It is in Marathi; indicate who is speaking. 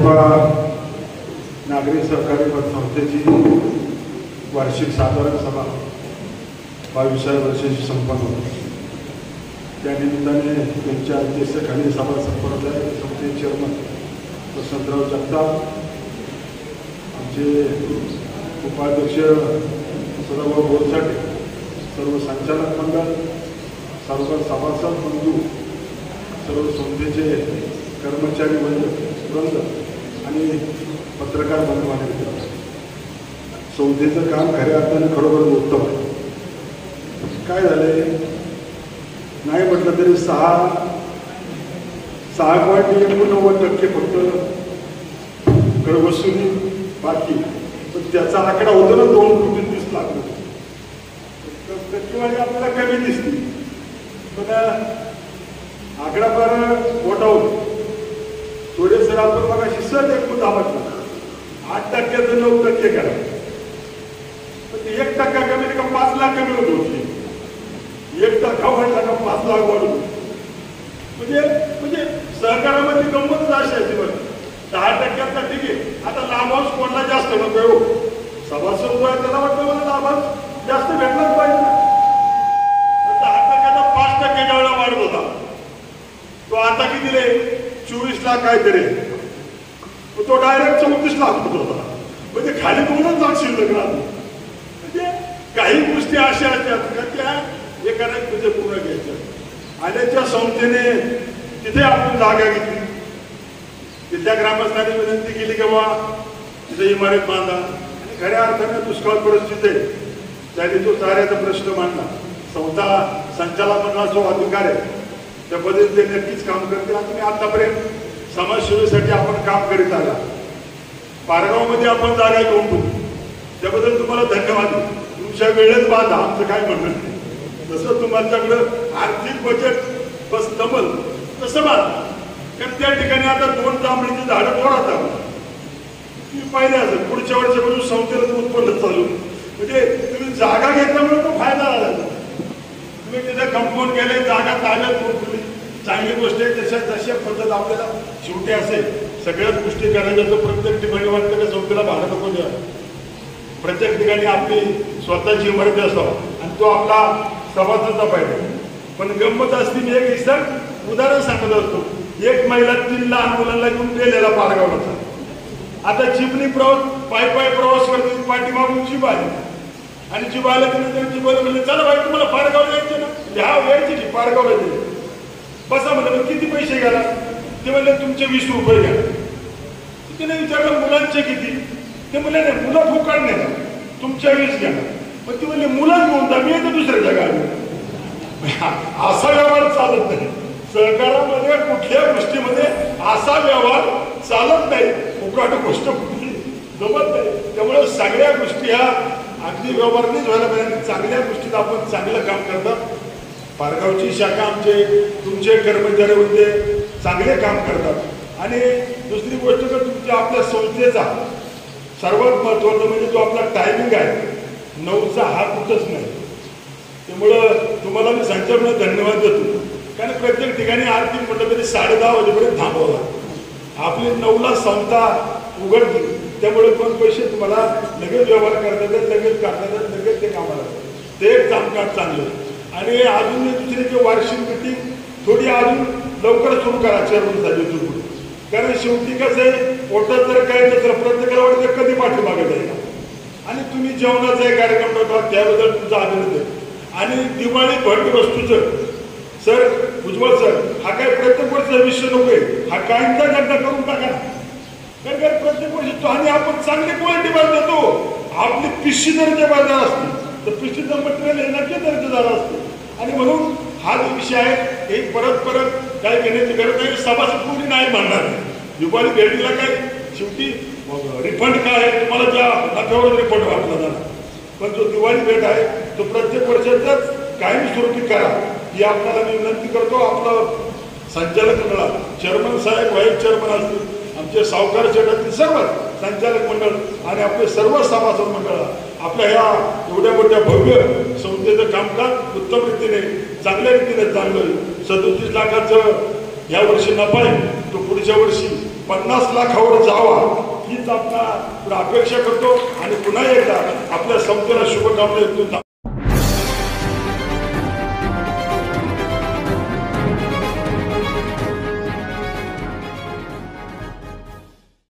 Speaker 1: कृपा नागरी सहकारी पतसंस्थेची वार्षिक साधारण सभा बावीसाव्या वर्षाची संपन्न होती. त्या निमित्ताने त्यांच्या अध्यक्षाखाली सभा संपन्न आहे संस्थेचे चेअरमन वसंतराव जगताप आमचे उपाध्यक्ष सदाभाऊ बोरसाटे सर्व संचालक मंडळ सर्व सभासद बंधू सर्व संस्थेचे कर्मचारी बंध वृंद आणि पत्रकार बनवाने संस्थेचं काम खऱ्या अर्थाने खरोखर उत्तम आहे. काय झालंय? नाही म्हटलं तरी सहा सहा पॉईंट एकोणनव्वद टक्के फक्त करवसुली बाकी. पण त्याचा आकडा होतो ना दोन कोटी तीस लाख तर टक्केवारी आपल्याला कमी दिसते पण आकडा फार मोठा होतो. थोडे आपण बघा सहज एक मुद्दा म्हटला आठ टक्क्याचं नऊ टक्के करा. पण ते एक टक्का कमी का पाच लाख कमी होत होती. एक टक्का म्हटला का पाच लाख वाढून म्हणजे म्हणजे सहकारामध्ये गंमतच अशी आहे बरं दहा टक्क्याचा ठीक आहे. आता लाभांश कोणाला जास्त नको हो? सभासद त्याला वाटतं मला लाभांश जास्त भेटलाच पाहिजे ना. तर दहा टक्क्याचा पाच टक्के ज्यावेळेला वाढत होता तो आता किती रे चोवीस लाख काहीतरी. मग तो डायरेक्ट चौतीस लाख होत होता. म्हणजे खाली दोनच जाशील लग्नात म्हणजे काही गोष्टी अशा असतात का त्या एखाद्या तुझे पूर्ण घ्यायच्या आणि त्या संस्थेने तिथे आपण जागा घेतली. तिथल्या ग्रामस्थांनी विनंती केली की बा तिथे इमारत बांधा. आणि खऱ्या अर्थाने दुष्काळ परिस्थिती आहे. त्यांनी तो चाऱ्याचा प्रश्न मांडला. संस्था संचालक मंडळाचा जो अधिकार आहे त्या पद्धतीने ते नक्कीच काम करतील. आणि मी आतापर्यंत समाजसेवेसाठी आपण काम करीत आला. पारगावमध्ये आपण जागा घेऊन ठेवू त्याबद्दल तुम्हाला धन्यवाद. तुमच्या वेळेत बाधा आमचं काय म्हणणं नाही. जसं तुमच्याकडं आर्थिक बजेट बस दमल तसं बाधा. कारण त्या ठिकाणी आता दोन तांबडीची झाडं तोडा तुम्ही पाहिले असेल पुढच्या वर्षापासून संस्थेला उत्पन्न चालू. म्हणजे तुम्ही जागा घेतल्यामुळे तो फायदा झाला. तुम्ही तिथे कंपाऊंड केले जागा ताब्यात चांगली गोष्ट आहे तशा तशा पद्धत आपल्याला शेवटी असेल सगळ्याच गोष्टी करायच्या तर प्रत्येक ठिकाणी वाटतं का संस्थेला भाडं नको द्या? प्रत्येक ठिकाणी आपली स्वतःची इमारती असावा आणि तो आपला सभासदचा पाहिजे. पण गंमत असती मी एक इतर उदाहरण सांगत असतो. एक महिला तीन लहान मुलांना घेऊन गेलेला पारगावला आता चिमणी प्रवास पाय पाय प्रवास करते पाठीमागून चिप आली आणि चिप आल्या की जीप म्हणले चला भाई तुम्हाला पारगावला यायचं ना? हा यायची पारगावला बसा म्हणलं "मग किती पैसे घ्याला ते म्हणले तुमचे वीस रुपये घ्या. तिने विचारलं मुलांचे किती? ते म्हणले नाही मुलं फुकाड नाही. तुमच्या वीस घ्या. मग ती म्हणले मुलं घेऊन जा मी येतो दुसऱ्या जागा म्हणजे असा व्यवहार चालत नाही. सहकारामध्ये कुठल्या गोष्टीमध्ये असा व्यवहार चालत नाही. फुकाट गोष्ट कुठली? जमत नाही. त्यामुळे सगळ्या गोष्टी ह्या अगदी व्यवहारनीच व्हायला पाहिजे. चांगल्या गोष्टीत आपण चांगलं काम करतात. पारगावची शाखा आमचे तुमचे कर्मचारी होते. चांगले काम करतात. आणि दुसरी गोष्ट तर तुमच्या आपल्या संस्थेचा सर्वात महत्वाचं म्हणजे जो आपला टायमिंग आहे नऊचा हा कुठंच नाही. त्यामुळं तुम्हाला मी संचालना धन्यवाद देतो. कारण प्रत्येक ठिकाणी आरती म्हटलं तरी साडे दहा वाजेपर्यंत थांबवला आपली नऊला संस्था उघडली त्यामुळे पण पैसे तुम्हाला लगेच व्यवहार करता येतात लगेच काढता येतात लगेच ते कामाला ते एक कामकाज चांगलं. आणि अजून दुसरी जे वार्षिक मिटिंग थोडी अजून लवकर सुरू करा चेअरमन साहेब सुरू कारण शेवटी कसं आहे पोटात जर काय नसलं प्रत्येकाला वाटतं कधी पाठीमागे जाईल आणि तुम्ही जेवणाचा एक कार्यक्रम ठेवता त्याबद्दल तुमचं अभिनंदन. आणि दिवाळी भट वस्तूचं सर उज्ज्वल सर हा काय प्रत्येक वर्षाचा विषय नको आहे हा कायमचा गड्डा करून टाका कारण काय प्रत्येक वर्षी तो आणि आपण चांगली क्वालिटी बाहेर देतो. आपली पिशी दर्जा बाजार असते तर पिशीचं मटेरियल हे नक्की दर्जेदार असते आणि म्हणून हा जो विषय आहे. हे परत परत काय घेण्याची गरज नाही. सभासद कोणी नाही म्हणणार. दिवाळी भेटीला काय शेवटी रिफंड काय आहे? तुम्हाला ज्या नफ्यावर रिफंड वाटला जाणार पण जो दिवाळी भेट आहे तो प्रत्येक वर्षाचाच कायमस्वरूपी करा. ही आपल्याला मी विनंती करतो. आपलं संचालक मंडळ चेअरमन साहेब व्हाईस चेअरमन असतील आमचे सावकार शेटातील सर्व संचालक मंडळ आणि आपले सर्व सभासद मंडळ आपल्या ह्या एवढ्या मोठ्या भव्य संस्थेचं कामकाज उत्तम रीतीने चांगल्या रीतीने चांगलं. सदोतीस लाखाचं या वर्षी नफा आहे. तो पुढच्या वर्षी पन्नास लाखावर जावा. हीच आपला अपेक्षा करतो. आणि पुन्हा एकदा आपल्या संस्थेला शुभकामना येतो